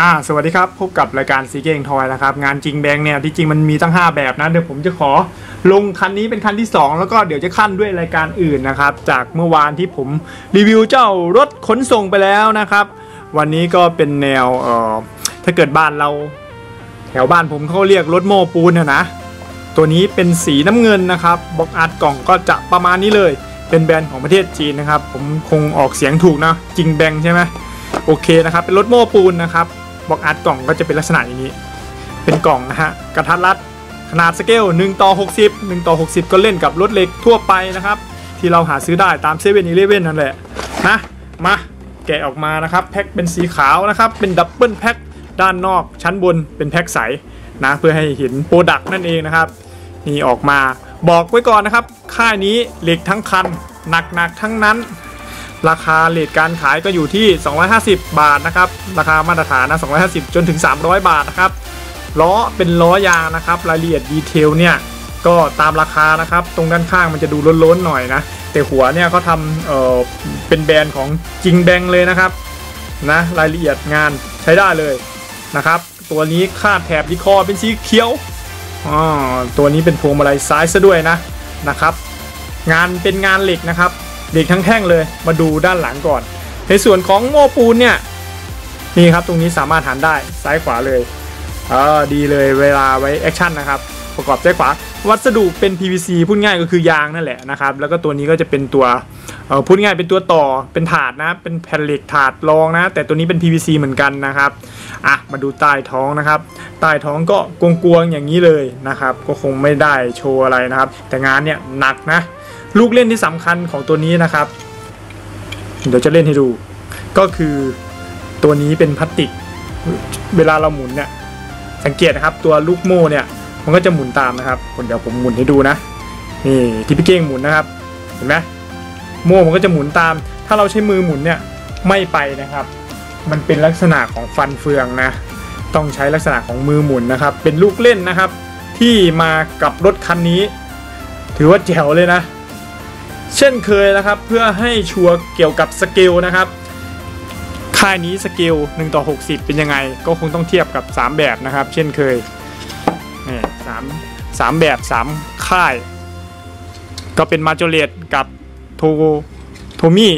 อ่าสวัสดีครับ พบกับรายการซีเก่งทอยนะครับ งานจริงแบงเนี่ยที่จริงมันมีตั้ง 5 แบบนะ เดี๋ยวผมจะขอลงคันนี้เป็นคันที่ 2 แล้วก็เดี๋ยวจะขั้นด้วยรายการอื่นนะครับ จากเมื่อวานที่ผมรีวิวเจ้ารถขนส่งไปแล้วนะครับ วันนี้ก็เป็นแนวเอ่อถ้าเกิดบ้านเรา แถวบ้านผมเขาเรียกรถโม้ปูนนะนะตัวนี้เป็นสีน้ำเงินนะครับบล็อกอาร์ตกล่องก็จะประมาณนี้เลย เป็นแบรนด์ของประเทศจีนนะครับ ผมคงออกเสียงถูกนะ Jing Bang ใช่ไหมโอเคนะครับเป็นรถโม่ปูนนะครับ box art กล่องก็จะเป็นลักษณะอย่างนี้ เป็นกล่องนะฮะกระทัดรัดขนาดสเกล1ต่อ60 1ต่อ60 ก็เล่นกับรถเล็กทั่วไปนะครับ ที่เราหาซื้อได้ตามเซเว่นอีเลฟเว่นนั่นแหละนะมาแกะออกมานะครับแพ็คเป็นสีขาวนะครับเป็น double pack ด้านนอกชั้นบนเป็นแพ็คใสนะเพื่อให้เห็น product นั่นเองนะครับ นี่ออกมาบอกไว้ก่อนนะครับ ค่ายนี้เหล็กทั้งคันหนักๆทั้งนั้น ราคาเลทการขายก็อยู่ที่ 250 บาทนะครับราคามาตรฐานนะ 250 จนถึง 300 บาทนะครับล้อเป็นล้อยางนะครับรายละเอียดดีเทลเนี่ยก็ตามราคานะครับตรงด้านข้างมันจะดูล้นๆหน่อยนะแต่หัวเนี่ยเขาทำเอ่อเป็นแบรนด์ของจิงแบงเลยนะครับนะรายละเอียดงานใช้ได้เลยนะครับตัวนี้คาดแถบ decal เป็นสีเขียวอ๋อตัวนี้เป็นพวงมาลัยซ้ายซะด้วยนะนะครับ งานเป็นงานเหล็กนะครับ เหล็กทั้งแท่งเลยมาดูด้านหลังก่อน ในส่วนของโม่ปูนเนี่ยนี่ครับตรงนี้สามารถหันได้ซ้ายขวาเลยเออดีเลยเวลาไว้ action นะครับประกอบซ้ายขวา วัสดุเป็น PVC พูดง่ายก็คือยางนั่นแหละนะครับแล้วก็ตัวนี้ก็จะเป็นตัวเออพูดง่ายเป็นตัวต่อเป็นถาดนะเป็นแผ่นเหล็กถาดรองนะ แต่ตัวนี้เป็น PVC เหมือนกันนะครับอะมาดูใต้ท้องนะครับใต้ท้องก็กวงๆอย่างนี้เลยนะครับ ก็คงไม่ได้โชว์อะไรนะครับ แต่งานเนี่ยหนักนะ ลูกเล่นที่สำคัญของตัวนี้นะครับ เดี๋ยวจะเล่นให้ดู ก็คือตัวนี้เป็นพลาสติก เวลาเราหมุนเนี่ยสังเกตนะครับตัวลูกโม่เนี่ย มันก็จะหมุนตามนะครับเดี๋ยวผมหมุนให้ดูนะนี่ที่พี่เก้งหมุนนะครับ เห็นไหมโม่มันก็จะหมุนตาม ถ้าเราใช้มือหมุนเนี่ยไม่ไปนะครับ มันเป็นลักษณะของฟันเฟืองนะ ต้องใช้ลักษณะของมือหมุนนะครับ เป็นลูกเล่นนะครับ ที่มากับรถคันนี้ ถือว่าแจ๋วเลยนะ เช่นเคยนะครับเพื่อให้ชัวร์เกี่ยวกับสเกลนะครับค่ายนี้สเกล1ต่อ60 เป็นยังไง ก็คงต้องเทียบกับ 3 แบบนะครับ เช่นเคยนี่สามสามแบบ3ค่าย ก็เป็น Majorette กับโทโทมี่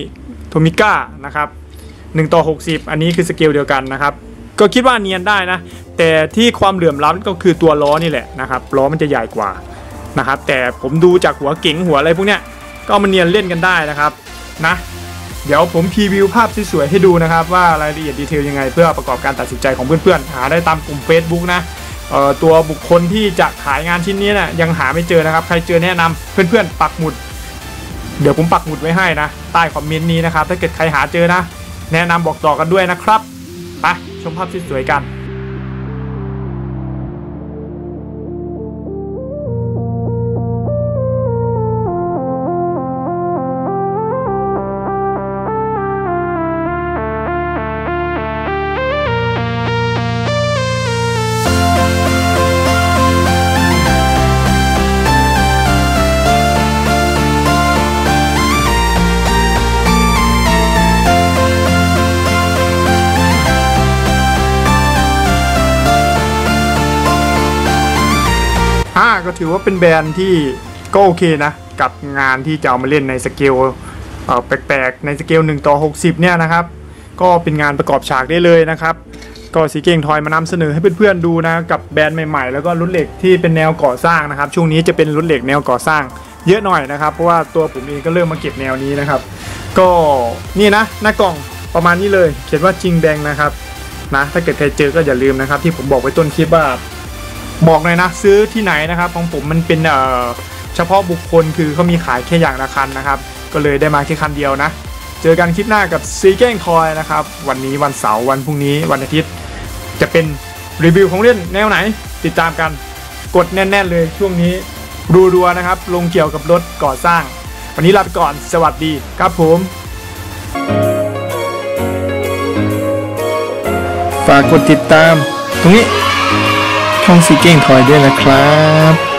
Tomica นะครับ1ต่อ60 อันนี้คือสเกลเดียวกันนะครับ ก็คิดว่าเนียนได้นะ แต่ที่ความเหลื่อมล้ำก็คือตัวล้อนี่แหละนะครับล้อมันจะใหญ่กว่านะครับแต่ผมดูจากหัวเก๋งหัวอะไรพวกเนี้ย ก็มาเนียนเล่นกันได้นะครับนะเดี๋ยวผม preview ภาพสวยๆให้ดูนะครับ ว่ารายละเอียด detail ยังไง เพื่อประกอบการตัดสินใจของเพื่อนๆ หาได้ตามกลุ่ม Facebook นะตัวบุคคลที่จะขายงานชิ้นนี้นะ่ะยังหาไม่เจอนะครับ ใครเจอแนะนำเพื่อนๆปักหมุด เดี๋ยวผมปักหมุดไว้ให้นะ ใต้คอมเมนต์นี้นะครับ ถ้าเกิดใครหาเจอนะ แนะนำบอกต่อกันด้วยนะครับไปชมภาพสวยๆกัน อ่าก็ถือว่าเป็นแบรนด์ที่ก็โอเคนะ กับงานที่จะเอามาเล่นในสเกลเแปลกๆ ในสเกล1ต่อ60 เนี่ยนะครับ ก็เป็นงานประกอบฉากได้เลยนะครับ ก็สีเก่งทอยมานำเสนอให้เพื่อนๆดูนะกับแบรนด์ใหม่ๆ แล้วก็รถเหล็กที่เป็นแนวก่อสร้างนะครับ ช่วงนี้จะเป็นรถเหล็กแนวก่อสร้างเยอะหน่อยนะครับ เพราะว่าตัวผมเองก็เริ่มมาเก็บแนวนี้นะครับ ก็นี่นะหน้ากล่องประมาณนี้เลย เขียนว่าจริงแดงนะครับนะถ้าเกิดใครเจอก็อย่าลืมนะครับ ที่ผมบอกไว้ต้นคลิปว่า บอกเลยนะซื้อที่ไหนนะครับของผมมันเป็นเอ่อเฉพาะบุคคลคือเขามีขายแค่อย่างละคันนะครับ ก็เลยได้มาแค่คันเดียวนะ เจอกันคลิปหน้ากับซีแก้งทอยนะครับ วันนี้วันเสาร์วันพรุ่งนี้วันอาทิตย์ จะเป็นรีวิวของเล่นแนวไหน ติดตามกันกดแน่น ๆ เลยช่วงนี้รัวๆนะครับ ลงเกี่ยวกับรถก่อสร้าง วันนี้ลาไปก่อนสวัสดีครับผม ฝากกดติดตาม ตรงนี้ ช่องซีเก้งถอยด้วยนะครับ